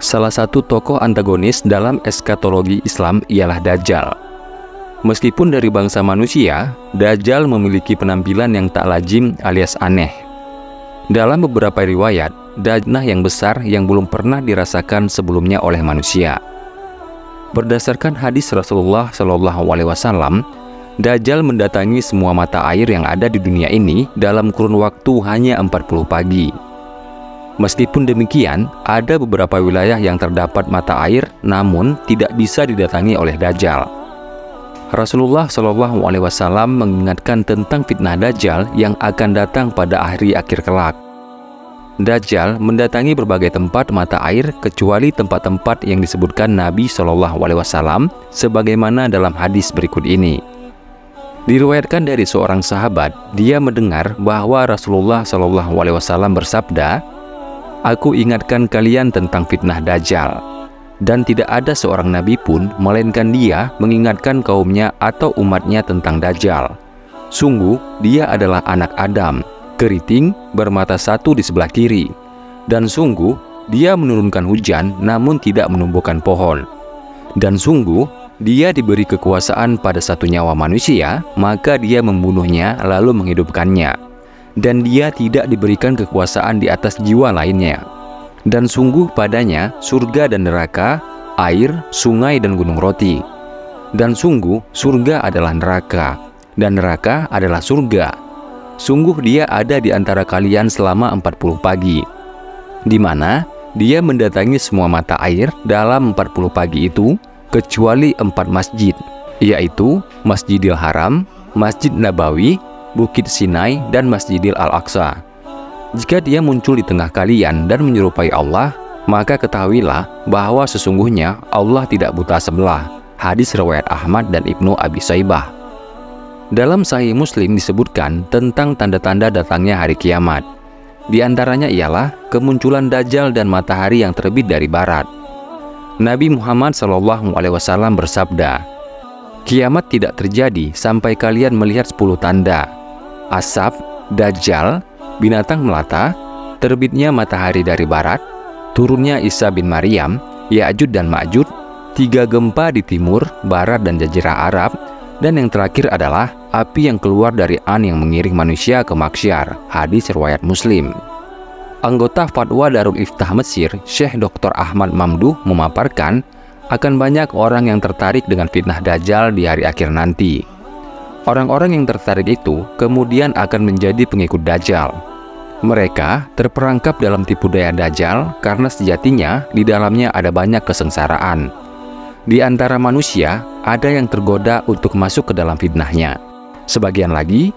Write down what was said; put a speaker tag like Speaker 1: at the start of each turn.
Speaker 1: Salah satu tokoh antagonis dalam eskatologi Islam ialah Dajjal. Meskipun dari bangsa manusia, Dajjal memiliki penampilan yang tak lazim alias aneh. Dalam beberapa riwayat, Dajjal yang besar yang belum pernah dirasakan sebelumnya oleh manusia. Berdasarkan hadis Rasulullah Shallallahu Alaihi Wasallam, Dajjal mendatangi semua mata air yang ada di dunia ini dalam kurun waktu hanya 40 pagi. Meskipun demikian, ada beberapa wilayah yang terdapat mata air namun tidak bisa didatangi oleh Dajjal. Rasulullah Shallallahu Alaihi Wasallam mengingatkan tentang fitnah Dajjal yang akan datang pada hari akhir kelak. Dajjal mendatangi berbagai tempat mata air kecuali tempat-tempat yang disebutkan Nabi Shallallahu Alaihi Wasallam sebagaimana dalam hadis berikut ini. Diriwayatkan dari seorang sahabat, dia mendengar bahwa Rasulullah Shallallahu Alaihi Wasallam bersabda, Aku ingatkan kalian tentang fitnah Dajjal. Dan tidak ada seorang nabi pun, melainkan dia mengingatkan kaumnya atau umatnya tentang Dajjal. Sungguh, dia adalah anak Adam, keriting, bermata satu di sebelah kiri. Dan sungguh, dia menurunkan hujan namun tidak menumbuhkan pohon. Dan sungguh, dia diberi kekuasaan pada satu nyawa manusia, maka dia membunuhnya lalu menghidupkannya dan dia tidak diberikan kekuasaan di atas jiwa lainnya. Dan sungguh padanya surga dan neraka, air, sungai dan gunung roti. Dan sungguh surga adalah neraka, dan neraka adalah surga. Sungguh dia ada di antara kalian selama 40 pagi, di mana dia mendatangi semua mata air dalam 40 pagi itu, kecuali empat masjid, yaitu Masjidil Haram, Masjid Nabawi, Bukit Sinai, dan Masjidil Al-Aqsa. Jika dia muncul di tengah kalian dan menyerupai Allah, maka ketahuilah bahwa sesungguhnya Allah tidak buta sebelah. Hadis riwayat Ahmad dan Ibnu Abi Saibah. Dalam Sahih Muslim disebutkan tentang tanda-tanda datangnya hari kiamat. Di antaranya ialah kemunculan Dajjal dan matahari yang terbit dari barat. Nabi Muhammad SAW bersabda, Kiamat tidak terjadi sampai kalian melihat 10 tanda, asap, dajjal, binatang melata, terbitnya matahari dari barat, turunnya Isa bin Maryam, Ya'jud dan Ma'jud, tiga gempa di timur, barat, dan jazirah Arab, dan yang terakhir adalah api yang keluar dari An yang mengiring manusia ke Maksyar, hadis riwayat Muslim. Anggota Fatwa Darul Iftah Mesir, Syekh Dr. Ahmad Mamduh memaparkan akan banyak orang yang tertarik dengan fitnah Dajjal di hari akhir nanti. Orang-orang yang tertarik itu kemudian akan menjadi pengikut Dajjal. Mereka terperangkap dalam tipu daya Dajjal karena sejatinya di dalamnya ada banyak kesengsaraan. Di antara manusia, ada yang tergoda untuk masuk ke dalam fitnahnya. Sebagian lagi